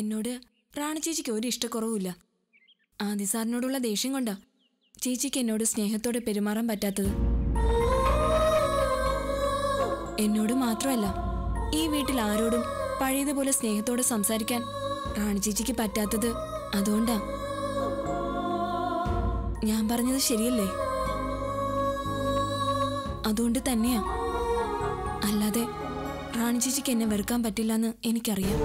എന്നോട് റാണി ചേച്ചിക്ക് ഒരു ഇഷ്ടക്കുറവുമില്ല. ആദി സാറിനോടുള്ള ദേഷ്യം കൊണ്ടാ ചേച്ചിക്ക് എന്നോട് സ്നേഹത്തോടെ പെരുമാറാൻ പറ്റാത്തത്. എന്നോട് മാത്രമല്ല ഈ വീട്ടിൽ ആരോടും പഴയതുപോലെ സ്നേഹത്തോടെ സംസാരിക്കാൻ റാണി ചേച്ചിക്ക് പറ്റാത്തത് അതുകൊണ്ടാ. ഞാൻ പറഞ്ഞത് ശരിയല്ലേ? അതുകൊണ്ട് തന്നെയാ. അല്ലാതെ റാണി ചേച്ചിക്ക് എന്നെ വെറുക്കാൻ പറ്റില്ലെന്ന് എനിക്കറിയാം.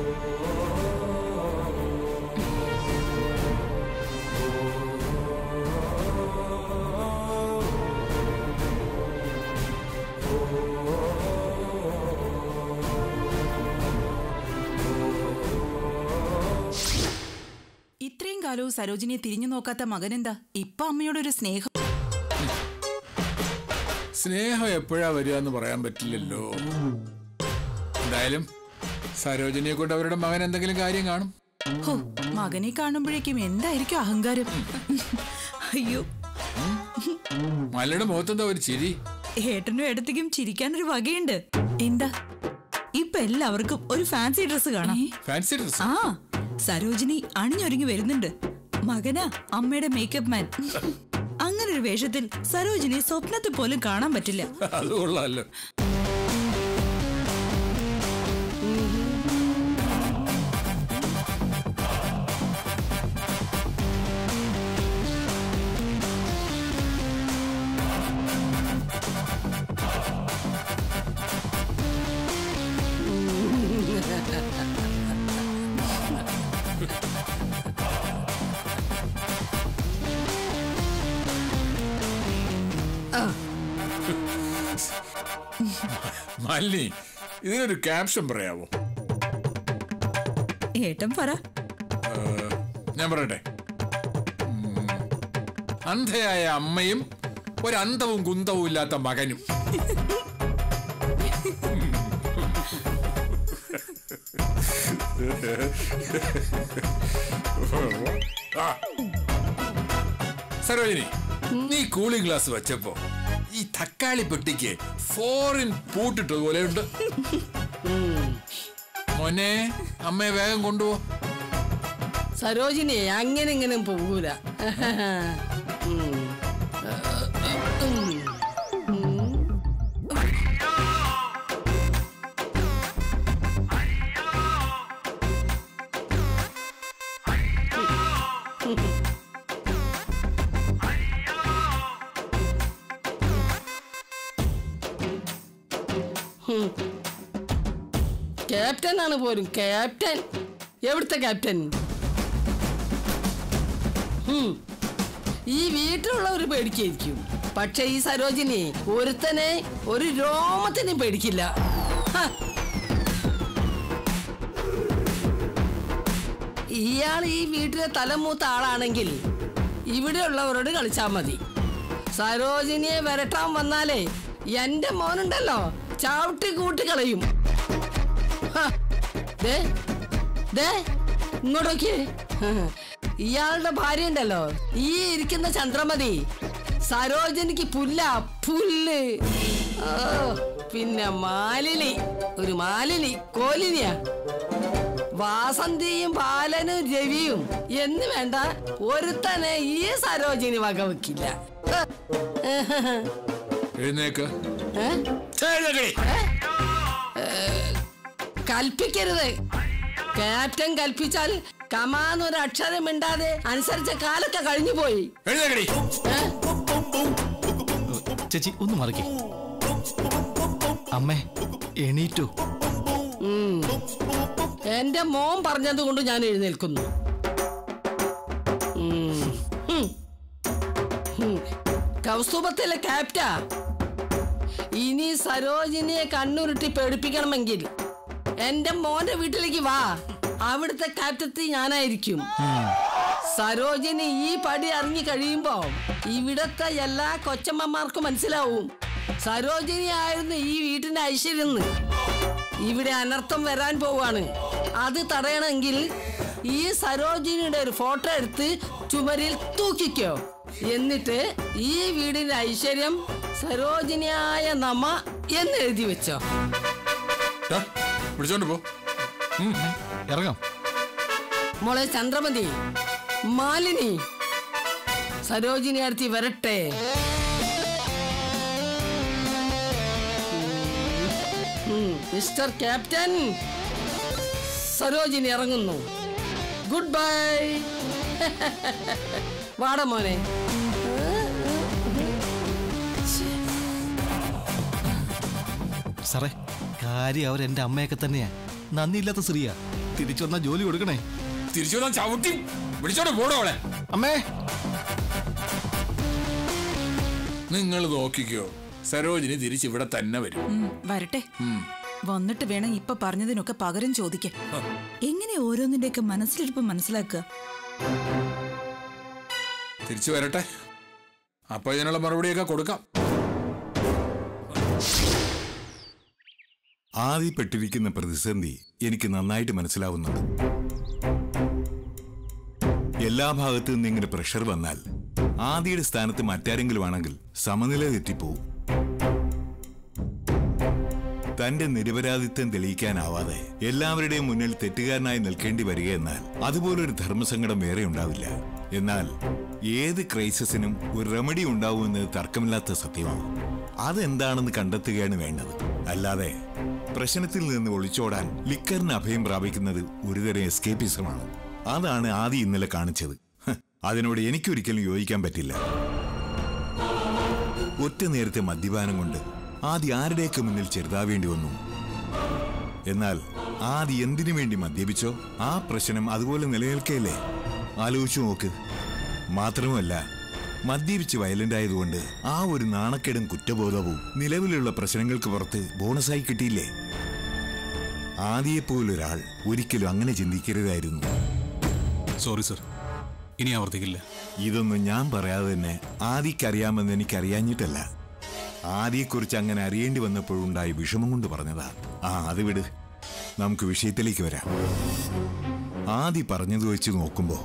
സരോജിനിയെ തിരിഞ്ഞു നോക്കാത്ത മകനെന്താ? ഇപ്പൊ അമ്മയോടൊരു സ്നേഹം. സ്നേഹം എപ്പോഴാ വരിക എന്ന് പറയാൻ പറ്റില്ലല്ലോ. എന്തായാലും സരോജിനിയെ കൊണ്ട് അവരുടെ മകൻ എന്തെങ്കിലും കാര്യം കാണും. ഹോ മകനെ കാണുമ്പോഴേക്കും എന്തായിരിക്കും അഹങ്കാരം? അയ്യോ. മലയുടെ മുഖത്തെന്താ ഒരു ചിരി? ഏട്ടനും ചിരിക്കാൻ ചിരിക്കാനൊരു വകയുണ്ട്. എന്താ? ഇപ്പൊ എല്ലാവർക്കും ഒരു ഫാൻസി ഡ്രസ് കാണാം. ഫാൻസി ഡ്രസ് ആ സരോജിനി അണിഞ്ഞൊരുങ്ങി വരുന്നുണ്ട്. മകനാ അമ്മയുടെ മേക്കപ്പ് മാൻ അങ്ങനെ ഒരു വേഷത്തിൽ സരോജിനി സ്വപ്നത്തിൽ പോലും കാണാൻ പറ്റില്ല. അത് മാലിനി ഇതിനൊരു ക്യാപ്ഷൻ പറയാവോ? ഏട്ടൻ പറ. ഞാൻ പറയട്ടെ. അന്ധയായ അമ്മയും ഒരന്തവും കുന്തവും ഇല്ലാത്ത മകനും. സരോജിനി നീ കൂളിംഗ് ഗ്ലാസ് വെച്ചപ്പോ ഈ തക്കാളി പെട്ടിക്ക് ഫോറിൻ പൂട്ടിട്ടതുപോലെ ഉണ്ട്. മോനെ അമ്മയെ വേഗം കൊണ്ടുപോ. സരോജിനി അങ്ങനെ ഇങ്ങനെ പോകൂല. ക്യാപ്റ്റൻ ആണ് പോലും ക്യാപ്റ്റൻ എവിടുത്തെ ക്യാപ്റ്റൻ. ഈ വീട്ടിലുള്ളവർ പേടിക്കായിരിക്കും. പക്ഷെ ഈ സരോജിനി ഒരുത്തനെ ഒരു രോമത്തിനും പേടിക്കില്ല. ഇയാൾ ഈ വീട്ടിലെ തലമൂത്ത ആളാണെങ്കിൽ ഇവിടെയുള്ളവരോട് കളിച്ചാൽ മതി. സരോജിനിയെ വരട്ടാൻ വന്നാലേ എന്റെ മോനുണ്ടല്ലോ. ചവിട്ടി കൂട്ടി കളയും. ഇങ്ങോട്ടൊക്കെ ഇയാളുടെ ഭാര്യ ഉണ്ടല്ലോ. ഈ ഇരിക്കുന്ന ചന്ദ്രമതി. സരോജനിക്ക് പുല്ല പുല്ല്. പിന്നെ മാലിനി. ഒരു മാലിനി കോലിനിയാ. വാസന്തിയും ബാലനും രവിയും. എന്ന് വേണ്ട ഒരുത്തനെ ഈ സരോജിനി വകവെക്കില്ല എഴുന്നേക്ക്. കൽപ്പിക്കരുത്. ക്യാപ്റ്റൻ കൽപ്പിച്ചാൽ കമാന്നൊരു അക്ഷരം മിണ്ടാതെ അനുസരിച്ച കാലൊക്കെ കഴിഞ്ഞു പോയി? ചേച്ചി ഒന്ന് മറിക്കേ. അമ്മേ എണീറ്റു. എന്റെ മോൻ പറഞ്ഞത് കൊണ്ട് ഞാൻ എഴുന്നേൽക്കുന്നു. കൗസ്തുഭത്തിലെ ക്യാപ്റ്റാ. ഇനി സരോജിനിയെ കണ്ണുരുട്ടി പേടിപ്പിക്കണമെങ്കിൽ എന്റെ മോന്റെ വീട്ടിലേക്ക് വാ. അവിടുത്തെ കാറ്റത്തി ഞാനായിരിക്കും. സരോജിനി ഈ പടി അറിഞ്ഞു കഴിയുമ്പോ ഇവിടത്തെ എല്ലാ കൊച്ചമ്മമാർക്കും മനസ്സിലാവും. സരോജിനി ആയിരുന്നു ഈ വീട്ടിന്റെ ഐശ്വര്യം ഇവിടെ അനർത്ഥം വരാൻ പോവാണ്. അത് തടയണമെങ്കിൽ ഈ സരോജിനിയുടെ ഒരു ഫോട്ടോ എടുത്ത് ചുമരിൽ തൂക്കിക്കോ. എന്നിട്ട് ഈ വീടിന്റെ ഐശ്വര്യം സരോജിനിയായ നമ എന്ന് എഴുതി വെച്ചോ. വിളിച്ചോണ്ട് പോ. ഇറങ്ങാം. മോളെ ചന്ദ്രമതി മാലിനി സരോജിനി അടുത്തി വരട്ടെ. മിസ്റ്റർ ക്യാപ്റ്റൻ സരോജിനി ഇറങ്ങുന്നു. Good bye. വാട മോനെ. സാറേ കാര്യം അവർ എന്റെ അമ്മയൊക്കെ തന്നെയാ. നന്ദിയില്ലാത്ത സ്ത്രീയാ. തിരിച്ചു വന്നാ ജോലി കൊടുക്കണേ. തിരിച്ചു വന്നാ ചവിട്ടി വിളിച്ചോടെ പോടോ അവളെ. അമ്മേ. നിങ്ങൾ നോക്കിക്കോ സരോജിനി തിരിച്ച് ഇവിടെ തന്നെ വരും. വരട്ടെ. വന്നിട്ട് വേണം ഇപ്പൊ പറഞ്ഞതിനൊക്കെ പകരം ചോദിക്ക എങ്ങനെ ഓരോന്നിന്റെയൊക്കെ മനസ്സിലിരിപ്പ് മനസ്സിലാക്കുക? തിരിച്ചു വരട്ടെ. അപ്പൊ ഇതിനുള്ള മറുപടിയൊക്കെ കൊടുക്കാം. ആദ്യപ്പെട്ടിരിക്കുന്ന പ്രതിസന്ധി എനിക്ക് നന്നായിട്ട് മനസ്സിലാവുന്നുണ്ട്. എല്ലാ ഭാഗത്തു നിന്ന് ഇങ്ങനെ പ്രഷർ വന്നാൽ ആദിയുടെ സ്ഥാനത്ത് മറ്റാരെങ്കിലും ആണെങ്കിൽ സമനില തെറ്റിപ്പോവും. തന്റെ നിരപരാധിത്വം തെളിയിക്കാനാവാതെ എല്ലാവരുടെയും മുന്നിൽ തെറ്റുകാരനായി നിൽക്കേണ്ടി വരിക എന്നാൽ അതുപോലൊരു ധർമ്മസങ്കടം വേറെ ഉണ്ടാവില്ല. എന്നാൽ ഏത് ക്രൈസിസിനും ഒരു റെമഡി ഉണ്ടാവുമെന്നത് തർക്കമില്ലാത്ത സത്യമാണ്. അതെന്താണെന്ന് കണ്ടെത്തുകയാണ് വേണ്ടത്. അല്ലാതെ പ്രശ്നത്തിൽ നിന്ന് ഒളിച്ചോടാൻ ലിക്കറിന് അഭയം പ്രാപിക്കുന്നത് ഒരുതരം എസ്കേപ്പിസമാണ്. അതാണ് ആദ്യ ഇന്നലെ കാണിച്ചത്. അതിനോട് എനിക്കൊരിക്കലും യോജിക്കാൻ പറ്റില്ല. ഒറ്റ നേരത്തെ മദ്യപാനം കൊണ്ട് ആദ്യ ആരുടെയൊക്കെ മുന്നിൽ ചെറുതാവേണ്ടി വന്നു? എന്നാൽ ആദ്യ എന്തിനു വേണ്ടി മദ്യപിച്ചോ? ആ പ്രശ്നം അതുപോലെ നിലനിൽക്കയില്ലേ ആലോചിച്ചു നോക്ക്. മാത്രമല്ല മദ്യപിച്ച് വയലന്റ് ആയതുകൊണ്ട് ആ ഒരു നാണക്കേടും കുറ്റബോധവും നിലവിലുള്ള പ്രശ്നങ്ങൾക്ക് പുറത്ത് ബോണസായി കിട്ടിയില്ലേ? ആദ്യയെപ്പോലൊരാൾ ഒരിക്കലും അങ്ങനെ ചിന്തിക്കരുതായിരുന്നു. Sorry sir. ഇനി ആവർത്തിക്കില്ല. ഇതൊന്നും ഞാൻ പറയാതെ തന്നെ ആദിക്കറിയാമെന്ന് എനിക്കറിയാഞ്ഞിട്ടല്ല. ആദിയെക്കുറിച്ച് അങ്ങനെ അറിയേണ്ടി വന്നപ്പോഴുണ്ടായ വിഷമം കൊണ്ട് പറഞ്ഞതാ. ആ അത് വിട്. നമുക്ക് വിഷയത്തിലേക്ക് വരാം. ആദി പറഞ്ഞത് വെച്ച് നോക്കുമ്പോ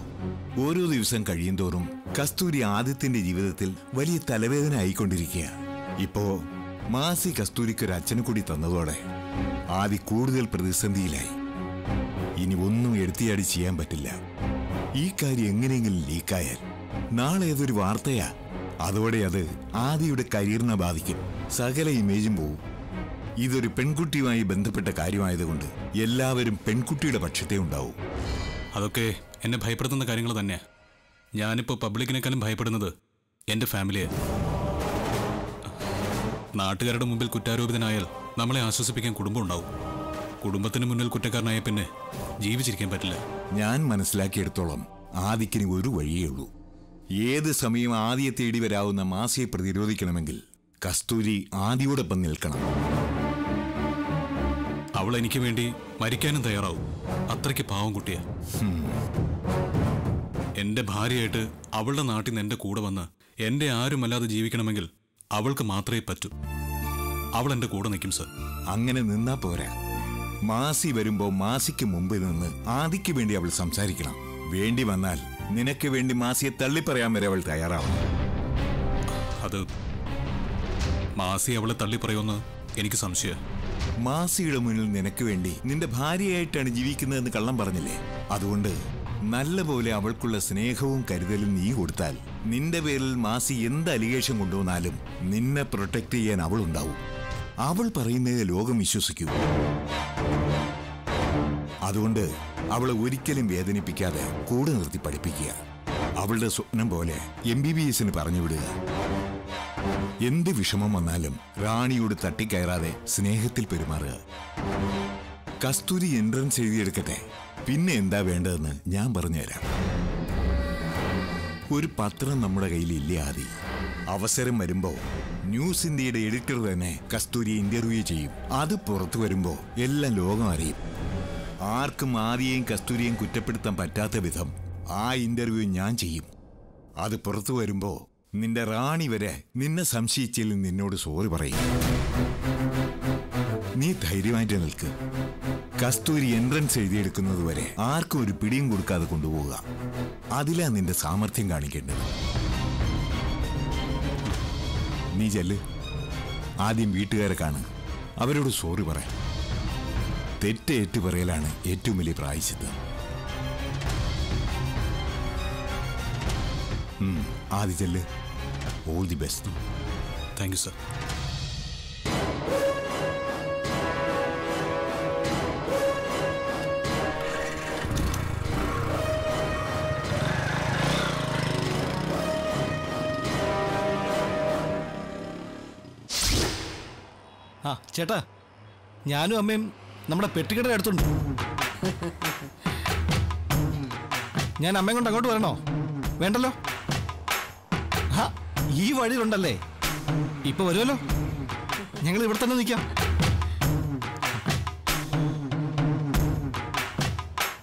ഓരോ ദിവസം കഴിയുന്തോറും കസ്തൂരി ആദിത്യന്റെ ജീവിതത്തിൽ വലിയ തലവേദന ആയിക്കൊണ്ടിരിക്കുക ഇപ്പോ മാസി കസ്തൂരിക്ക് ഒരു അച്ഛനെ കൂടി തന്നതോടെ ആദി കൂടുതൽ പ്രതിസന്ധിയിലായി. ഇനി ഒന്നും എടുത്തിയാടി ചെയ്യാൻ പറ്റില്ല. ഈ കാര്യം എങ്ങനെയെങ്കിലും ലീക്കായാൽ നാളെ ഏതൊരു വാർത്തയാ. അതോടെ അത് ആദിയുടെ കരിയറിനെ ബാധിക്കും. സകല ഇമേജും പോവും. ഇതൊരു പെൺകുട്ടിയുമായി ബന്ധപ്പെട്ട കാര്യമായതുകൊണ്ട് എല്ലാവരും പെൺകുട്ടിയുടെ പക്ഷത്തേ ഉണ്ടാവും. അതൊക്കെ എന്നെ ഭയപ്പെടുത്തുന്ന കാര്യങ്ങൾ തന്നെയാ. ഞാനിപ്പോൾ പബ്ലിക്കിനേക്കാളും ഭയപ്പെടുന്നത് എന്റെ ഫാമിലിയെ. നാട്ടുകാരുടെ മുമ്പിൽ കുറ്റാരോപിതനായാൽ നമ്മളെ ആശ്വസിപ്പിക്കാൻ കുടുംബം ഉണ്ടാവും. കുടുംബത്തിന് മുന്നിൽ കുറ്റക്കാരനായ പിന്നെ ജീവിച്ചിരിക്കാൻ പറ്റില്ല. ഞാൻ മനസ്സിലാക്കിയെടുത്തോളം ആദിക്കിന് ഒരു വഴിയേ ഉള്ളൂ. ഏത് സമയം ആദിയെ തേടി വരാവുന്ന മാസിയെ പ്രതിരോധിക്കണമെങ്കിൽ കസ്തൂരി ആദിയോടൊപ്പം നിൽക്കണം. അവൾ എനിക്ക് വേണ്ടി മരിക്കാനും തയ്യാറാവും. അത്രയ്ക്ക് പാവം കുട്ടിയാ. എന്റെ ഭാര്യയായിട്ട് അവളുടെ നാട്ടിൽ നിന്ന് എന്റെ കൂടെ വന്ന് എന്റെ ആരുമല്ലാതെ ജീവിക്കണമെങ്കിൽ അവൾക്ക് മാത്രമേ പറ്റൂ. അവൾ എന്റെ കൂടെ നിൽക്കും സർ. അങ്ങനെ നിന്നാ പോരാ. മാസി വരുമ്പോ മാസിക്ക് മുമ്പിൽ നിന്ന് ആദിക്ക് വേണ്ടി അവൾ സംസാരിക്കണം. വേണ്ടി വന്നാൽ നിനക്ക് വേണ്ടി മാസിയെ തള്ളിപ്പറയാൻ വരെ അവൾ തയ്യാറാവും അത് മാസി അവളെ തള്ളി പറയുമെന്ന് എനിക്ക് സംശയ. മാസിയുടെ മുന്നിൽ നിനക്ക് വേണ്ടി നിന്റെ ഭാര്യയായിട്ടാണ് ജീവിക്കുന്നതെന്ന് കള്ളം പറഞ്ഞില്ലേ? അതുകൊണ്ട് നല്ല പോലെ അവൾക്കുള്ള സ്നേഹവും കരുതലും നീ കൊടുത്താൽ നിന്റെ പേരിൽ മാസി എന്ത് അലിഗേഷൻ കൊണ്ടുവന്നാലും നിന്നെ പ്രൊട്ടക്ട് ചെയ്യാൻ അവൾ ഉണ്ടാവും. അവൾ പറയുന്നത് ലോകം വിശ്വസിക്കൂ. അതുകൊണ്ട് അവളെ ഒരിക്കലും വേദനിപ്പിക്കാതെ കൂടെ നിർത്തി പഠിപ്പിക്കുക. അവളുടെ സ്വപ്നം പോലെ എം ബി ബി എസിന് പറഞ്ഞു വിടുക. എന്ത് വിഷമം വന്നാലും റാണിയോട് തട്ടിക്കയറാതെ സ്നേഹത്തിൽ പെരുമാറുക. കസ്തൂരി എൻട്രൻസ് എഴുതിയെടുക്കട്ടെ. പിന്നെ എന്താ വേണ്ടതെന്ന് ഞാൻ പറഞ്ഞുതരാം. ഒരു പത്രം നമ്മുടെ കയ്യിൽ ഇല്ല ആദി? അവസരം വരുമ്പോ ന്യൂസ് ഇന്ത്യയുടെ എഡിറ്റർ തന്നെ കസ്തൂരി ഇന്റർവ്യൂ ചെയ്യും. അത് പുറത്തു വരുമ്പോ എല്ലാം ലോകം അറിയും. ആർക്കും ആദിയെയും കസ്തൂരിയെയും കുറ്റപ്പെടുത്താൻ പറ്റാത്ത വിധം ആ ഇന്റർവ്യൂ ഞാൻ ചെയ്യും. അത് പുറത്തു വരുമ്പോ നിന്റെ റാണി വരെ നിന്നെ സംശയിച്ചതിൽ നിന്നോട് സോറി പറയും. നീ ധൈര്യമായിട്ട് നിൽക്ക്. കസ്തൂരി എൻട്രൻസ് എഴുതിയെടുക്കുന്നത് വരെ ആർക്കും ഒരു പിടിയും കൊടുക്കാതെ കൊണ്ടുപോവുക. അതിലാ നിന്റെ സാമർഥ്യം കാണിക്കേണ്ടത്. നീ ചെല്ല്. ആദ്യം വീട്ടുകാരെ കാണ് അവരോട് സോറി പറ. തെറ്റേറ്റു പറയലാണ് ഏറ്റവും വലിയ പ്രായശിത്വം ആദ്യ ചെല്ല്. All the best thank you sir ആ ചേട്ടാ ഞാനും അമ്മയും നമ്മുടെ പെട്ടിക്കട അടുത്തുണ്ട്. ഞാൻ അമ്മയും കൊണ്ട് അങ്ങോട്ട് വരണോ? വേണ്ടല്ലോ? ഈ വഴിയിലുണ്ടല്ലേ? ഇപ്പൊ വരുമല്ലോ ഞങ്ങൾ ഇവിടെ തന്നെ നിൽക്കാം.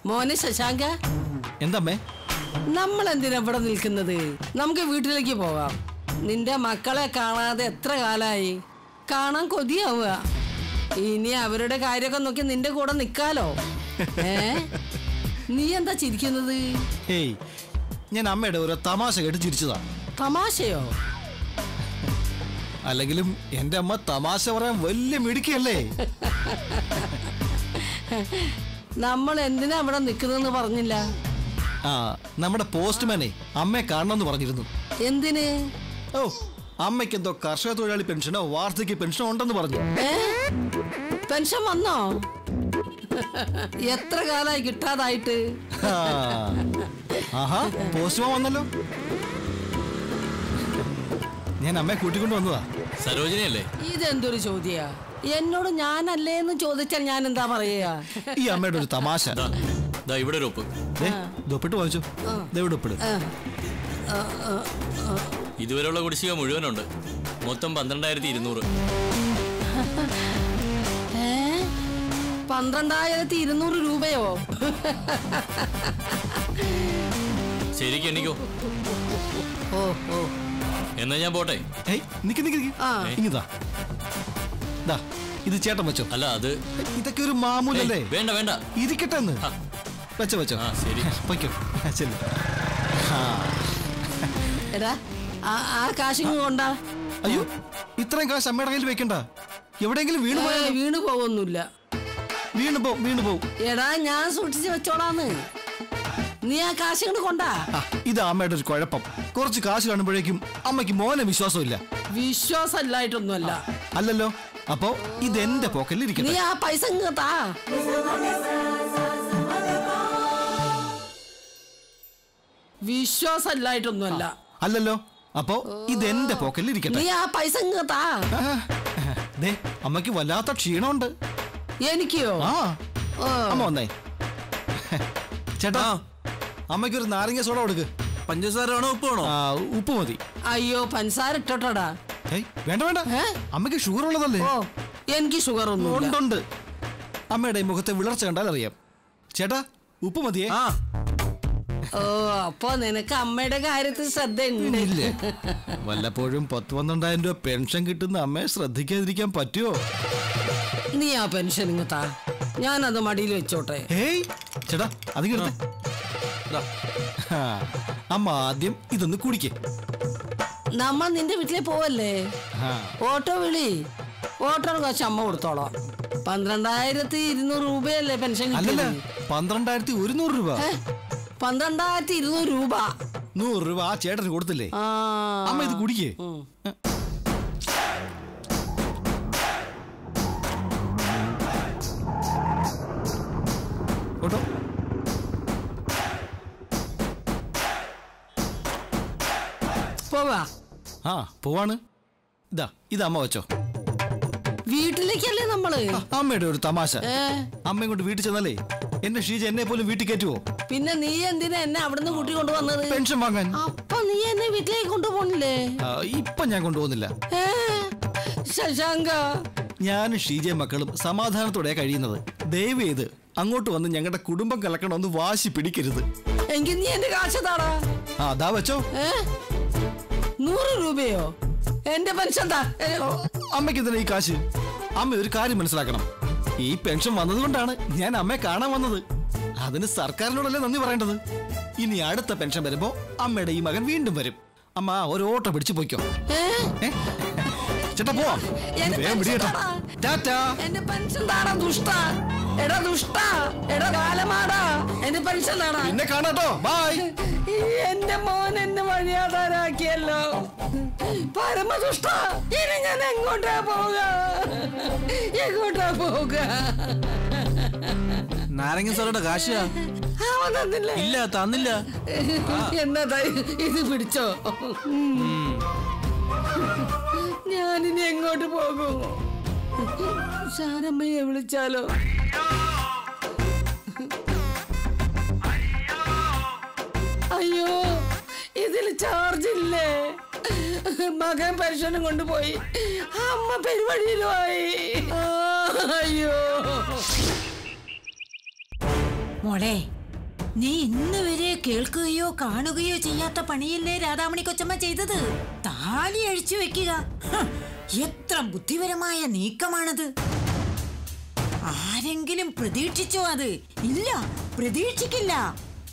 മോനെ ശശാങ്ക. എന്തമ്മേ? നമ്മൾ എന്തിനാ ഇവിടെ നിൽക്കുന്നത്? നമുക്ക് വീട്ടിലേക്ക് പോകാം നിന്റെ മക്കളെ കാണാതെ എത്ര കാലായി? കാണാൻ കൊതിയാവുക. ഇനി അവരുടെ കാര്യമൊക്കെ നോക്കി നിന്റെ കൂടെ നിക്കാലോ ഏ? നീ എന്താ ചിരിക്കുന്നത്? ഏയ് ഞാൻ അമ്മയുടെ ഒരു തമാശ കേട്ട് ചിരിച്ചതാ. തമാശയോ? അല്ലെങ്കിലും എന്റെ അമ്മ തമാശ പറയാൻ വലിയ മിടുക്കിയല്ലേ? നമ്മൾ എന്തിനാ അവിടെ നിൽക്കുന്നതെന്ന് പറഞ്ഞില്ല? ആ നമ്മുടെ പോസ്റ്റ്മാനെ അമ്മയെ കാണണമെന്ന് പറഞ്ഞിരുന്നു. എന്തിന്? ഓ അമ്മയ്ക്ക് എന്തോ കർഷക തൊഴിലാളി പെൻഷനോ വാർദ്ധക്യ പെൻഷനോ ഉണ്ടെന്ന് പറഞ്ഞു. പെൻഷൻ വന്നോ? എത്ര കാലായി കിട്ടാതായിട്ട്. ആഹാ പോസ്റ്റ്മാൻ വന്നല്ലോ. ഞാൻ അമ്മയെ കൂട്ടിക്കൊണ്ട് വന്നതാ. സരോജിനിയല്ലേ? ഇതെന്തൊരു ചോദ്യ? എന്നോട് ഞാനല്ലേ എന്ന് ചോദിച്ചാൽ ഞാൻ എന്താ പറയാ ഈ അമ്മയുടെ ഒരു തമാശ. ഇവിടെ ഒരു ഒപ്പ് ദേ, ഇത് ഒപ്പിട്ട് വാങ്ങിച്ചു. ഇവിടെ ഒപ്പിട്. ഇതുവരെയുള്ള കുടിശ്ശിക മുഴുവനുണ്ട്. മൊത്തം പന്ത്രണ്ടായിരത്തി ഇരുന്നൂറ് പന്ത്രണ്ടായിരത്തി ഇരുന്നൂറ് രൂപയോ? ശരിക്കും എണ്ണിക്കോ. ഓ ഓ. എന്നാ ഞാൻ പോട്ടെ? ഏയ് നിക്ക് നിക്ക് നിക്ക്. ഇങ്ങിതാ ദാ ഇത് ചേട്ടൻ വെച്ചോ. അല്ല അത് ഇതൊക്കെ ഒരു മാമൂലല്ലേ? വേണ്ട വേണ്ട. ഇരിക്കട്ടെ എന്ന് വെച്ചോ വെച്ചോ. ആ, ശരി. എടാ ആ- കാശിങ് കൊണ്ടാ. അയ്യോ ഇത്രയും കാശ് അമ്മയുടെ കയ്യിൽ വെക്കണ്ട. എവിടെയെങ്കിലും വീണ് വീണ് പോവൊന്നുമില്ല. വീണ് പോവും വീണ് പോവും എടാ ഞാൻ സൂക്ഷിച്ച് വെച്ചോളാന്ന്. നീ ആ കാശ് കൊണ്ട്? ഇത് അമ്മയുടെ ഒരു കുഴപ്പം. കുറച്ച് കാശ് കാണുമ്പോഴേക്കും അമ്മയ്ക്ക് മോനെ വിശ്വാസമില്ല. വിശ്വാസമില്ലായിട്ടൊന്നുമല്ല. അല്ലല്ലോ. അപ്പോ ഇത് എന്റെ പോക്കറ്റിൽ നീ ഇരിക്കട്ടെ ആ പൈസ താ. വിശ്വാസമില്ലായിട്ടൊന്നുമല്ല. അല്ലല്ലോ. അപ്പോ ഇത് എന്റെ പോക്കറ്റിൽ ഇരിക്കട്ടെ നീ ആ പൈസ അമ്മയ്ക്ക് താ. ദേ അമ്മയ്ക്ക് വല്ലാത്ത ക്ഷീണമുണ്ട്. എനിക്കോ? ആ. അമ്മ വന്നേ. ചേട്ടാ അമ്മയ്ക്ക് ഒരു നാരങ്ങ സോഡ കൊടുക്ക്. പഞ്ചസാര വേണോ ഉപ്പ് വേണോ ആ, ഉപ്പ് മതി. അയ്യോ പഞ്ചസാര ഇട്ടോട്ടോടാ. ഏയ് വേണ്ട വേണ്ട അമ്മയ്ക്ക് ഷുഗർ ഉള്ളതല്ലേ? ഓ എനിക്ക് ഷുഗർ ഒന്നും ഉണ്ട് അമ്മയുടെ മുഖത്തെ വിളർച്ച കണ്ടാൽ അറിയാം. ചേട്ടാ ഉപ്പ് മതിയേ? ഓ അപ്പൊ നിനക്ക് അമ്മയുടെ കാര്യത്തിൽ ശ്രദ്ധ ഉണ്ടല്ലേ വല്ലപ്പോഴും പത്ത് പന്ത്രണ്ടായിരം രൂപ പെൻഷൻ കിട്ടുന്ന അമ്മയെ ശ്രദ്ധിക്കാതിരിക്കാൻ പറ്റുമോ നീ ആ പെൻഷൻ ഇങ്ങ് താ. ഞാനത് മടിയിൽ വെച്ചോട്ടെ. ഏയ് ചേട്ടാ അതിങ്ങനെ അമ്മ ആദ്യം ഇതൊന്ന് കുടിക്കേ. നമ്മ നിന്റെ വീട്ടിലെ പോവല്ലേ? ഓട്ടോ വിളി. ഓട്ടോ കാശ് അമ്മ കൊടുത്തോളാം. പന്ത്രണ്ടായിരത്തി ഇരുന്നൂറ് രൂപയല്ലേ പെൻഷൻ പന്ത്രണ്ടായിരത്തി ഒരുന്നൂറ് രൂപ? പന്ത്രണ്ടായിരത്തി ഇരുന്നൂറ് രൂപ. നൂറ് രൂപ ആ ചേട്ടന് കൊടുത്തില്ലേ? അമ്മ ഇത് കുടിക്കേ. ആ പോവാണ്. ഇതാ ഇത് അമ്മ വെച്ചോ. വീട്ടിലേക്കല്ലേ നമ്മൾ? അമ്മയുടെ ഒരു തമാശ. അമ്മ ഇങ്ങോട്ട് കൊണ്ട് വീട്ടിൽ ചെന്നാലേ എന്റെ ഷീജ എന്നെ പോലും വീട്ടിൽ കയറ്റുവോ? പിന്നെ നീ എന്തിനാ എന്നെ അവിടുന്ന് കൂട്ടി കൊണ്ടുവന്നത്? പെൻഷൻ വാങ്ങാൻ. അപ്പൊ നീ എന്നെ വീട്ടിലേക്ക് കൊണ്ടുപോണില്ലേ? ഇപ്പൊ ഞാൻ കൊണ്ടുപോകുന്നില്ല. ശശാങ്ക. ഞാനും ഷീജയും മക്കളും സമാധാനത്തോടെ കഴിയുന്നത്. ദയവ് ചെയ്ത് അങ്ങോട്ട് വന്ന് ഞങ്ങളുടെ കുടുംബം കലക്കണമെന്ന് വാശി പിടിക്കരുത്. എങ്കിൽ നീ എന്റെ കാശ് താടാ. അതാ വെച്ചോ. ഏ? നൂറ് രൂപയോ? എന്റെ പെൻഷൻ അമ്മയ്ക്ക് ഇതിന് ഈ കാശ്. അമ്മ ഒരു കാര്യം മനസ്സിലാക്കണം. ഈ പെൻഷൻ വന്നതുകൊണ്ടാണ് ഞാൻ അമ്മയെ കാണാൻ വന്നത്. അതിന് സർക്കാരിനോടല്ലേ നന്ദി പറയേണ്ടത്? ഇനി അടുത്ത പെൻഷൻ വരുമ്പോ അമ്മയുടെ ഈ മകൻ വീണ്ടും വരും. അമ്മ ഒരു ഓട്ടോ പിടിച്ചു പോയിക്കോ? ചേട്ടാ പോവാം. ടാറ്റാ. എന്റെ പെൻഷൻ ദുഷ്ട. എടാ ദുഷ്ട എടാ കാലമാടാ എന്റെ പൈസ എന്നെ കാണാട്ടോ ബൈ ഈ എന്റെ മോൻ എന്നെ വഴിയാതാരാക്കിയല്ലോ പരമദുഷ്ട ഇനി ഞാൻ എങ്ങോട്ടാ പോവുക? എങ്ങോട്ടാ പോവുക? നാരങ്ങ സാറുടെ കാശാ അവൻ തന്നില്ലേ. ഇല്ല തന്നില്ല. എന്നാ ഇത് പിടിച്ചോ. ഞാനിനി എങ്ങോട്ട് പോകും? ശാരമ്മയെ വിളിച്ചാലോ? ചാർജ് ഇല്ലേ? മകൻ പെൻഷനും കൊണ്ടുപോയി. അമ്മ പെരുവഴിയിലുമായി. അയ്യോ. മോളെ നീ ഇന്ന് വരെ കേൾക്കുകയോ കാണുകയോ ചെയ്യാത്ത പണിയില്ലേ രാധാമണി കൊച്ചമ്മ ചെയ്തത്? താലി അഴിച്ചു വെക്കുക. എത്ര ബുദ്ധിപരമായ നീക്കമാണത്. ആരെങ്കിലും പ്രതീക്ഷിച്ചോ അത്? ഇല്ല പ്രതീക്ഷിക്കില്ല.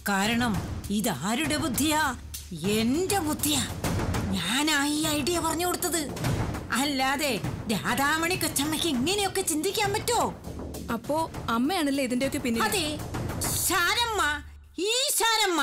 കാരണം ഇതാരുടെ ബുദ്ധിയാ? എന്റെ ബുദ്ധിയാ. ഞാനാ ഈ ഐഡിയ പറഞ്ഞു കൊടുത്തത്. അല്ലാതെ രാധാമണി കൊച്ചമ്മയ്ക്ക് ഇങ്ങനെയൊക്കെ ചിന്തിക്കാൻ പറ്റോ? അപ്പോ അമ്മയാണല്ലേ ഇതിന്റെയൊക്കെ പിന്നിൽ അതെ ശാരമ്മ ഈ ശാരമ്മ.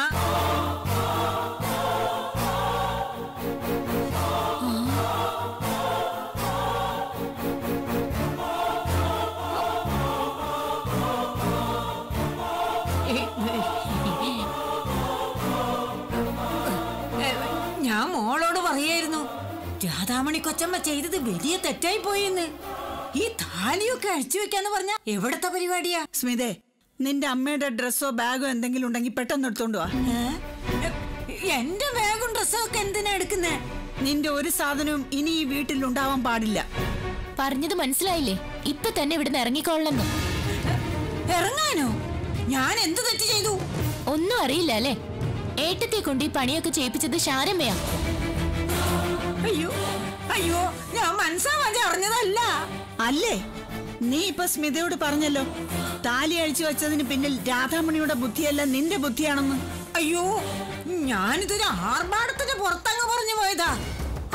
ഞാൻ മോളോട് പറയായിരുന്നു രാധാമണി കൊച്ചമ്മ ചെയ്തത് വലിയ തെറ്റായി പോയിന്ന്. ഈ താലിയൊക്കെ അഴിച്ചു വെക്കാന്ന് പറഞ്ഞ എവിടത്തെ പരിപാടിയാ? സ്മിതേ നിന്റെ അമ്മയുടെ ഡ്രസ്സോ ബാഗോ എന്തെങ്കിലും ഉണ്ടെങ്കിൽ പെട്ടെന്ന് എടുത്തോണ്ട് വാ. എന്റെ ബാഗും ഡ്രസ്സും ഒക്കെ എന്തിനാ എടുക്കുന്നേ? നിന്റെ ഒരു സാധനവും ഇനി ഈ വീട്ടിൽ ഉണ്ടാവാൻ പാടില്ല. പറഞ്ഞത് മനസ്സിലായില്ലേ? ഇപ്പൊ തന്നെ ഇവിടുന്ന് ഇറങ്ങിക്കൊള്ളണം ഇറങ്ങാനോ? ഞാൻ എന്ത് തെറ്റ് ചെയ്തു? ഒന്നും അറിയില്ല അല്ലേ? ഏട്ടത്തെ കൊണ്ട് ഈ പണിയൊക്കെ ചെയ്യിപ്പിച്ചത് ശാരമ്മയാ. അയ്യോ അയ്യോ ഞാൻ മനസ്സാവാതെ അറിഞ്ഞതല്ല. അല്ലേ? നീ ഇപ്പൊ സ്മിതയോട് പറഞ്ഞല്ലോ താലി അഴിച്ചു വെച്ചതിന് പിന്നിൽ രാധാമണിയുടെ ബുദ്ധിയല്ല നിന്റെ ബുദ്ധിയാണെന്ന്. അയ്യോ ഞാനിതൊരു ആർഭാടത്തിന്റെ പുറത്തങ്ങ് പറഞ്ഞു പോയതാ.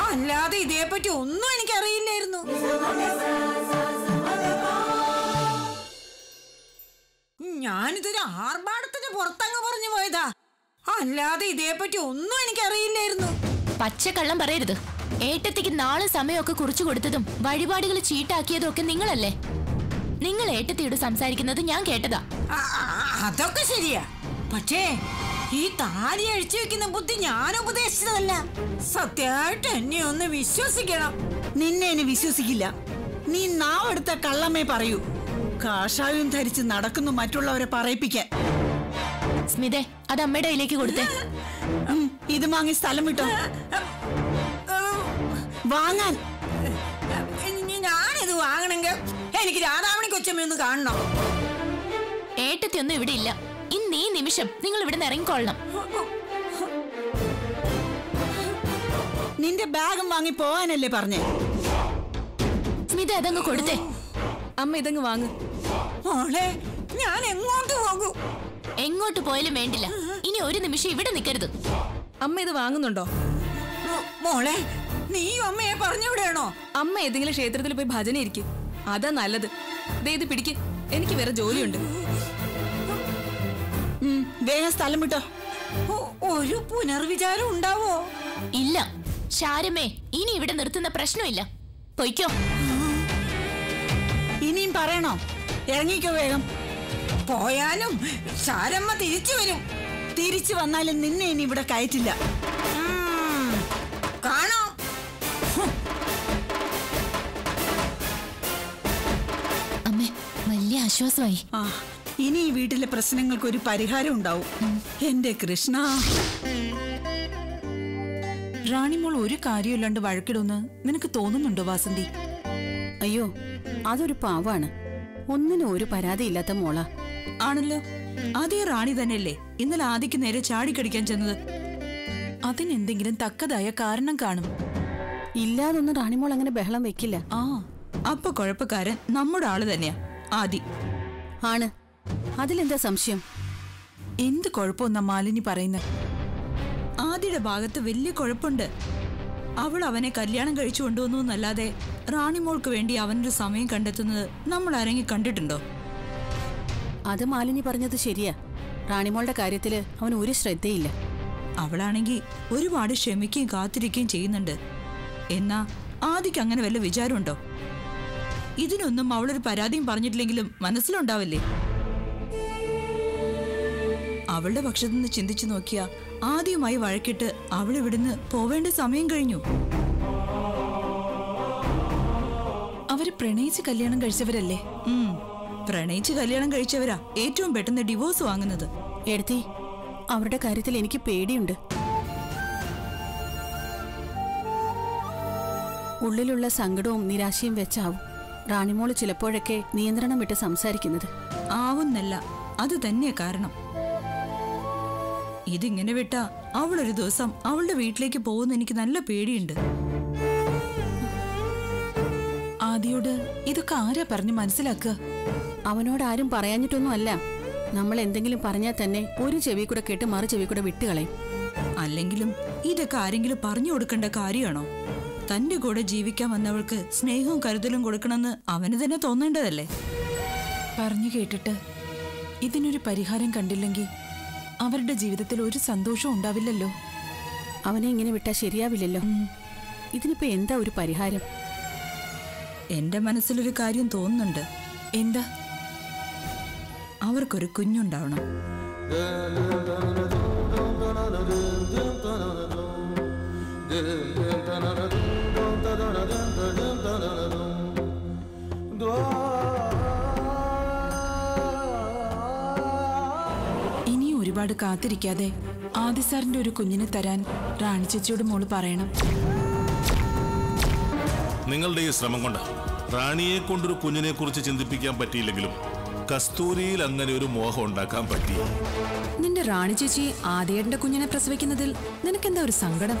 അല്ലാതെ ഇതേപ്പറ്റി ഒന്നും എനിക്ക് എനിക്കറിയില്ലായിരുന്നു. ഞാനിതൊരു ആർഭാടത്തിന്റെ പുറത്തങ്ങ് പറഞ്ഞു പോയതാ. അല്ലാതെ ഇതേപ്പറ്റി ഒന്നും എനിക്കറിയില്ലായിരുന്നു. പച്ചക്കള്ളം പറയരുത്. ഏട്ടത്തിക്ക് നാളെ സമയമൊക്കെ കുറിച്ചു കൊടുത്തതും വഴിപാടുകൾ ചീട്ടാക്കിയതും ഒക്കെ നിങ്ങളല്ലേ? നിങ്ങൾ ഏട്ടത്തിയോട് സംസാരിക്കുന്നത് ഞാൻ കേട്ടതാ. അതൊക്കെ ശരിയാ. പക്ഷേ ഈ താലി അഴിച്ചു വെക്കുന്ന ബുദ്ധി ഞാൻ ഉപദേശിച്ചതല്ല. സത്യമായിട്ട് എന്നെ ഒന്ന് വിശ്വസിക്കണം. നിന്നെ എന്നെ വിശ്വസിക്കില്ല. നീ നാവെടുത്ത കള്ളമേ പറയൂ. കാഷായും ധരിച്ച് നടക്കുന്നു മറ്റുള്ളവരെ പറയിപ്പിക്കാൻ. സ്മിതേ അത് അമ്മയുടെ കയ്യിലേക്ക് കൊടുത്തേ. ഇത് വാങ്ങി സ്ഥലം വിട്ടോ. വാങ്ങാൻ. ഞാനിത് വാങ്ങണെങ്കിൽ എനിക്ക് രാധാമണി കൊച്ചമ്മയൊന്ന് കാണണം. ഏട്ടത്തി ഒന്നും ഇവിടെ ഇല്ല. ഇന്ന് ഈ നിമിഷം നിങ്ങൾ ഇവിടെ നിന്ന് ഇറങ്ങിക്കൊള്ളണം. നിന്റെ ബാഗും വാങ്ങി പോവാനല്ലേ പറഞ്ഞേ? സ്മിത അതങ്ങ് കൊടുത്തേ. അമ്മ ഇതങ്ങ് വാങ്ങ്. ഞാൻ എങ്ങോട്ട് പോകും? എങ്ങോട്ട് പോയാലും വേണ്ടില്ല. ഇനി ഒരു നിമിഷം ഇവിടെ നിൽക്കരുത് അമ്മ ഇത് വാങ്ങുന്നുണ്ടോ? മോളെ നീയും അമ്മയെ പറഞ്ഞു വിടണോ അമ്മ ഏതെങ്കിലും ക്ഷേത്രത്തിൽ പോയി ഭജന ഇരിക്കും. അതാ നല്ലത്. ദേ ഇത് പിടിക്ക്. എനിക്ക് വേറെ ജോലിയുണ്ട്. വേഗം സ്ഥലം വിട്ടോ. ഒരു പുനർവിചാരം ഉണ്ടാവോ? ഇല്ല. ശാരമേ ഇനി ഇവിടെ നിർത്തുന്ന പ്രശ്നമില്ല. പൊയ്ക്കോ. ഇനിയും പറയണോ? ഇറങ്ങിക്കോ വേഗം. പോയാലും ശാരമ്മ തിരിച്ചു വരും. തിരിച്ചു വന്നാലും നിന്നെ ഇനി ഇവിടെ കയറ്റില്ല. കാണോ? അമ്മേ വലിയ ആശ്വാസമായി. ആ ഇനി ഈ വീട്ടിലെ പ്രശ്നങ്ങൾക്ക് ഒരു പരിഹാരം ഉണ്ടാവും. എന്റെ കൃഷ്ണ. റാണിമോൾ ഒരു കാര്യമില്ലാണ്ട് വഴക്കിടുമെന്ന് നിനക്ക് തോന്നുന്നുണ്ടോ വാസന്തി? അയ്യോ അതൊരു പാവാണ്. ഒന്നിനും ഒരു പരാതി ഇല്ലാത്ത മോള. ആണല്ലോ. അതേ റാണി തന്നെയല്ലേ? ഇന്നലെ ആദിക്ക് നേരെ ചാടിക്കടിക്കാൻ ചെന്നത്. അതിനെന്തെങ്കിലും തക്കതായ കാരണം കാണും. ഇല്ലാതൊന്നും റാണിമോൾ അങ്ങനെ ബഹളം വെക്കില്ല. ആ അപ്പൊ കുഴപ്പക്കാരൻ നമ്മുടെ ആൾ തന്നെയാ ആദി. ആണ്. അതിലെന്താ സംശയം? എന്ത് കുഴപ്പമെന്നാ മാലിനി പറയുന്നത് ആദിയുടെ ഭാഗത്ത് വലിയ കുഴപ്പമുണ്ട്. അവൾ അവനെ കല്യാണം കഴിച്ചു കൊണ്ടുവന്നു എന്നല്ലാതെ റാണിമോൾക്ക് വേണ്ടി അവനൊരു സമയം കണ്ടെത്തുന്നത് നമ്മൾ ആരെങ്കിലും കണ്ടിട്ടുണ്ടോ? അത് മാലിനി പറഞ്ഞത് ശരിയാ. റാണിമോളുടെ കാര്യത്തിൽ അവൻ ഒരു ശ്രദ്ധയില്ല. അവളാണെങ്കിൽ ഒരുപാട് ക്ഷമിക്കുകയും കാത്തിരിക്കുകയും ചെയ്യുന്നുണ്ട്. എന്നാ ആദിക്ക് അങ്ങനെ വല്ല വിചാരമുണ്ടോ? ഇതിനൊന്നും അവളൊരു പരാതിയും പറഞ്ഞിട്ടില്ലെങ്കിലും മനസ്സിലുണ്ടാവില്ലേ? അവളുടെ പക്ഷത്തു നിന്ന് ചിന്തിച്ചു നോക്കിയ ആദ്യമായി വഴക്കിട്ട് അവൾ ഇവിടുന്ന് പോവേണ്ട സമയം കഴിഞ്ഞു. അവർ പ്രണയിച്ച് കല്യാണം കഴിച്ചവരല്ലേ. പ്രണയിച്ച് കല്യാണം കഴിച്ചവരാ ഏറ്റവും പെട്ടെന്ന് ഡിവോഴ്സ് വാങ്ങുന്നത്. എടുത്തി അവരുടെ കാര്യത്തിൽ എനിക്ക് പേടിയുണ്ട്. ഉള്ളിലുള്ള സങ്കടവും നിരാശയും വെച്ചാവും റാണിമോൾ ചിലപ്പോഴൊക്കെ നിയന്ത്രണം വിട്ട് സംസാരിക്കുന്നത്. ആവുന്നല്ല അത് തന്നെ കാരണം. ഇതിങ്ങനെ വിട്ടാ അവളൊരു ദിവസം അവളുടെ വീട്ടിലേക്ക് പോകുന്ന എനിക്ക് നല്ല പേടിയുണ്ട്. ആദിയോട് ഇതൊക്കെ ആരാ പറഞ്ഞു മനസ്സിലാക്കുക? അവനോട് ആരും പറയാഞ്ഞിട്ടൊന്നും അല്ല. നമ്മൾ എന്തെങ്കിലും പറഞ്ഞാൽ തന്നെ ഒരു ചെവി കൂടെ കേട്ട് മറു ചെവി കൂടെ വിട്ടുകളയും അല്ലെങ്കിലും ഇതൊക്കെ ആരെങ്കിലും പറഞ്ഞു കൊടുക്കേണ്ട കാര്യമാണോ? തന്റെ കൂടെ ജീവിക്കാൻ വന്നവൾക്ക് സ്നേഹവും കരുതലും കൊടുക്കണമെന്ന് അവന് തന്നെ തോന്നേണ്ടതല്ലേ? പറഞ്ഞു കേട്ടിട്ട് ഇതിനൊരു പരിഹാരം കണ്ടില്ലെങ്കിൽ അവരുടെ ജീവിതത്തിൽ ഒരു സന്തോഷവും ഉണ്ടാവില്ലല്ലോ. അവനെ ഇങ്ങനെ വിട്ടാൽ ശരിയാവില്ലല്ലോ. ഇതിനിപ്പോ എന്താ ഒരു പരിഹാരം? എന്റെ മനസ്സിലൊരു കാര്യം തോന്നുന്നുണ്ട്. എന്താ? അവർക്കൊരു കുഞ്ഞുണ്ടാവണം. ഇനി ഒരുപാട് കാത്തിരിക്കാതെ ആദി സാറിന്റെ ഒരു കുഞ്ഞിനെ തരാൻ റാണി ചേച്ചിയോട് മോൾ പറയണം. നിങ്ങളുടെ ഈ ശ്രമം കൊണ്ട് റാണിയെ കൊണ്ടൊരു കുഞ്ഞിനെ കുറിച്ച് ചിന്തിപ്പിക്കാൻ പറ്റിയില്ലെങ്കിലും കസ്തൂരിയിൽ അങ്ങനെ ഒരു മോഹം ഉണ്ടാക്കാൻ പറ്റി നിന്റെ റാണി ചേച്ചി ആദ്യേട്ടന്റെ കുഞ്ഞിനെ പ്രസവിക്കുന്നതിൽ നിനക്കെന്താ ഒരു സങ്കടം?